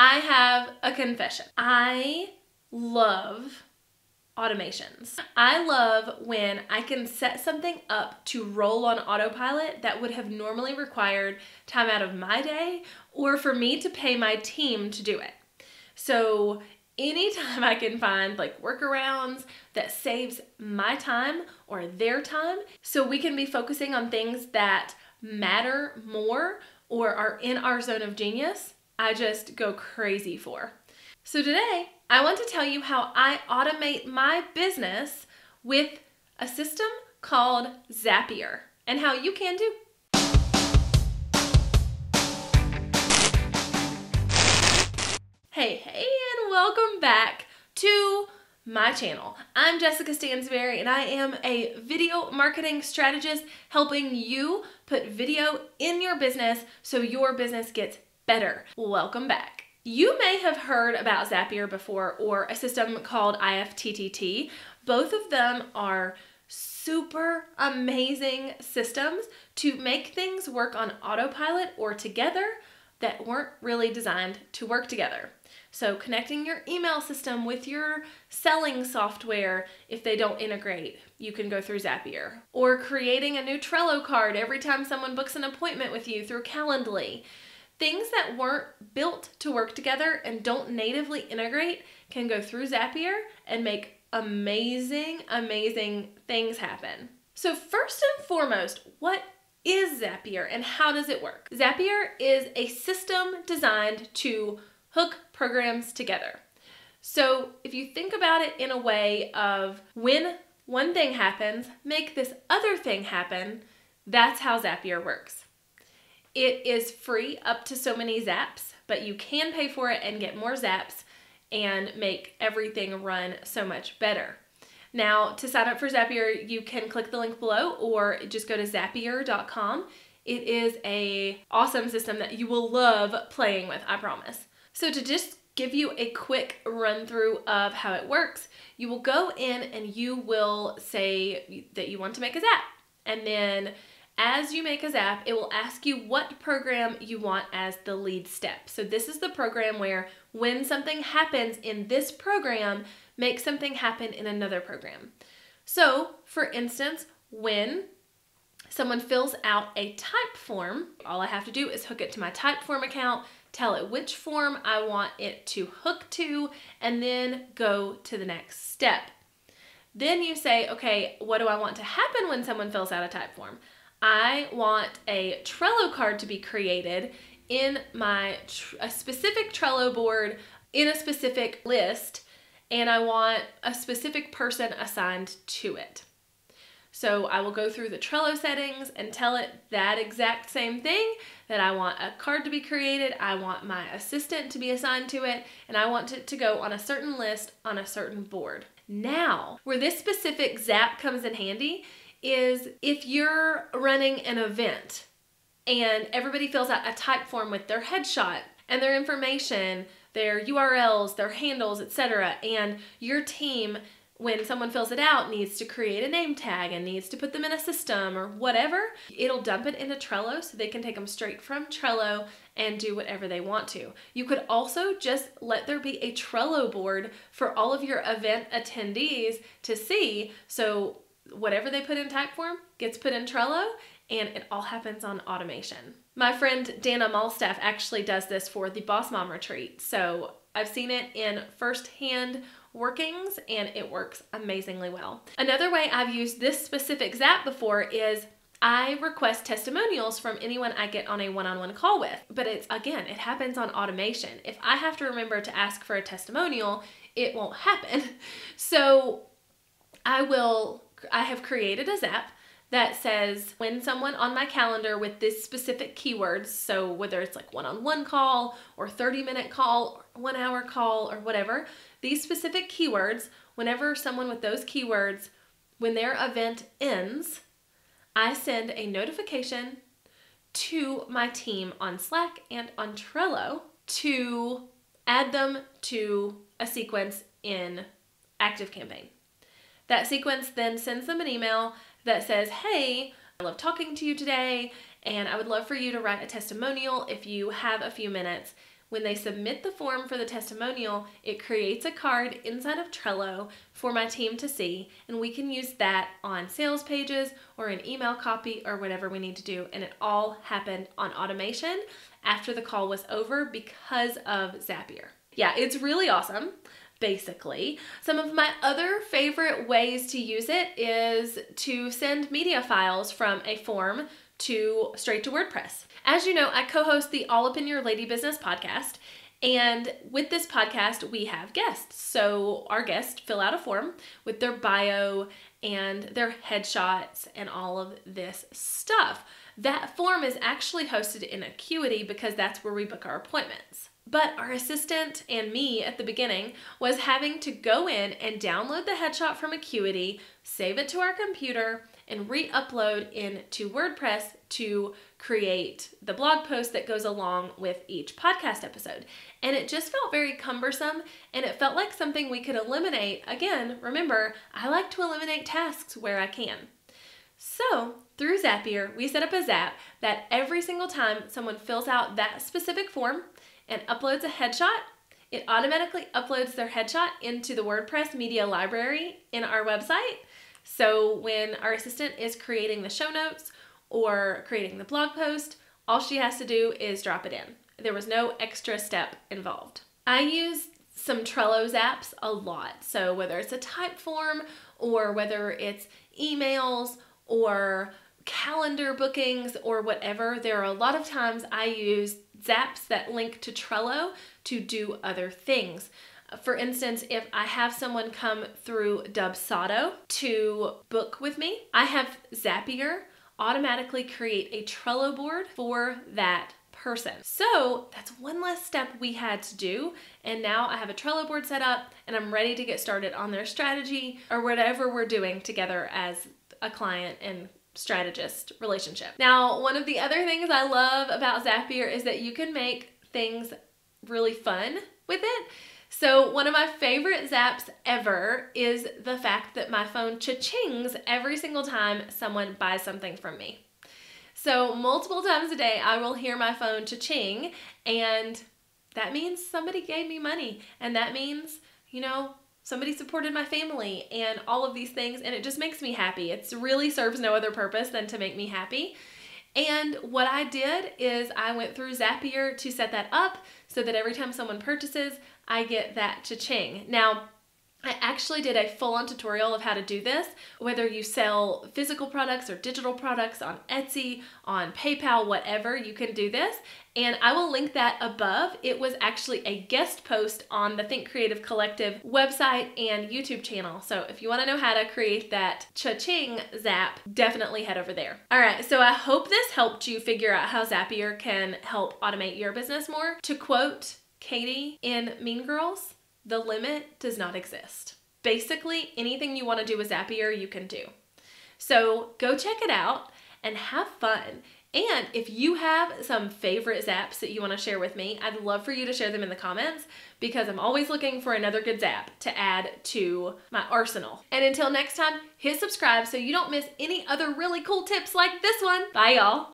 I have a confession. I love automations. I love when I can set something up to roll on autopilot that would have normally required time out of my day or for me to pay my team to do it. So anytime I can find like workarounds that saves my time or their time so we can be focusing on things that matter more or are in our zone of genius, I just go crazy for. So today, I want to tell you how I automate my business with a system called Zapier and how you can do. Hey, hey, and welcome back to my channel. I'm Jessica Stansberry and I am a video marketing strategist helping you put video in your business so your business gets better. Welcome back. You may have heard about Zapier before or a system called IFTTT. Both of them are super amazing systems to make things work on autopilot or together that weren't really designed to work together. So, connecting your email system with your selling software, if they don't integrate, you can go through Zapier. Or creating a new Trello card every time someone books an appointment with you through Calendly. Things that weren't built to work together and don't natively integrate can go through Zapier and make amazing, amazing things happen. So, first and foremost, what is Zapier and how does it work? Zapier is a system designed to hook programs together. So, if you think about it in a way of when one thing happens, make this other thing happen, that's how Zapier works. It is free up to so many zaps, but you can pay for it and get more zaps and make everything run so much better. Now, to sign up for Zapier, you can click the link below or just go to zapier.com. It is a awesome system that you will love playing with, I promise. So to just give you a quick run through of how it works, you will go in and you will say that you want to make a zap. And then as you make a zap, it will ask you what program you want as the lead step. So this is the program where when something happens in this program, make something happen in another program. So for instance, when someone fills out a Typeform, all I have to do is hook it to my Typeform account, tell it which form I want it to hook to, and then go to the next step. Then you say, okay, what do I want to happen when someone fills out a Typeform? I want a Trello card to be created in my a specific Trello board in a specific list and I want a specific person assigned to it. So I will go through the Trello settings and tell it that exact same thing that I want a card to be created, I want my assistant to be assigned to it, and I want it to go on a certain list on a certain board. Now, where this specific zap comes in handy is if you're running an event and everybody fills out a Typeform with their headshot and their information, their URLs, their handles, etc., and your team when someone fills it out needs to create a name tag and needs to put them in a system or whatever, it'll dump it into Trello so they can take them straight from Trello and do whatever they want to. You could also just let there be a Trello board for all of your event attendees to see. So whatever they put in Typeform gets put in Trello and it all happens on automation. My friend Dana Malstaff actually does this for the Boss Mom Retreat. So I've seen it in firsthand workings and it works amazingly well. Another way I've used this specific Zap before is I request testimonials from anyone I get on a one on one call with. But it's again, it happens on automation. If I have to remember to ask for a testimonial, it won't happen. So I will I have created a zap that says when someone on my calendar with this specific keywords, so whether it's like one on one call or 30 minute call, or one hour call, or whatever, these specific keywords, whenever someone with those keywords, when their event ends, I send a notification to my team on Slack and on Trello to add them to a sequence in ActiveCampaign. That sequence then sends them an email that says, Hey, I love talking to you today, and I would love for you to write a testimonial if you have a few minutes. when they submit the form for the testimonial, it creates a card inside of Trello for my team to see, and we can use that on sales pages or an email copy or whatever we need to do. And it all happened on automation after the call was over because of Zapier. Yeah, it's really awesome basically. Some of my other favorite ways to use it is to send media files from a form to straight to WordPress. As you know, I co host the All Up in Your Lady Business podcast. And with this podcast, we have guests. So our guests fill out a form with their bio and their headshots and all of this stuff. That form is actually hosted in Acuity because that's where we book our appointments. But our assistant and me at the beginning was having to go in and download the headshot from Acuity, save it to our computer, and re upload into WordPress to create the blog post that goes along with each podcast episode. And it just felt very cumbersome and it felt like something we could eliminate. Again, remember, I like to eliminate tasks where I can. So, through Zapier, we set up a Zap that every single time someone fills out that specific form and uploads a headshot, it automatically uploads their headshot into the WordPress media library in our website so when our assistant is creating the show notes or creating the blog post, all she has to do is drop it in. There was no extra step involved. I use some Trello apps a lot. So whether it's a Typeform or whether it's emails or calendar bookings or whatever, there are a lot of times I use Zaps that link to Trello to do other things. For instance, if I have someone come through Dubsado to book with me, I have Zapier automatically create a Trello board for that person. So that's one less step we had to do. And now I have a Trello board set up and I'm ready to get started on their strategy or whatever we're doing together as a client and strategist relationship. Now, one of the other things I love about Zapier is that you can make things really fun with it. So, one of my favorite zaps ever is the fact that my phone cha-chings every single time someone buys something from me. So, multiple times a day, I will hear my phone cha-ching, and that means somebody gave me money, and that means, you know, somebody supported my family and all of these things, and it just makes me happy. It really serves no other purpose than to make me happy. And what I did is I went through Zapier to set that up so that every time someone purchases, I get that cha-ching. Now, I actually did a full on tutorial of how to do this, whether you sell physical products or digital products on Etsy, on PayPal, whatever, you can do this. And I will link that above. It was actually a guest post on the Think Creative Collective website and YouTube channel. So if you want to know how to create that cha-ching zap, definitely head over there. All right, so I hope this helped you figure out how Zapier can help automate your business more. To quote Cady in Mean Girls, the limit does not exist. Basically, anything you want to do with Zapier, you can do. So go check it out and have fun. And if you have some favorite zaps that you want to share with me, I'd love for you to share them in the comments because I'm always looking for another good zap to add to my arsenal. And until next time, hit subscribe so you don't miss any other really cool tips like this one. Bye, y'all.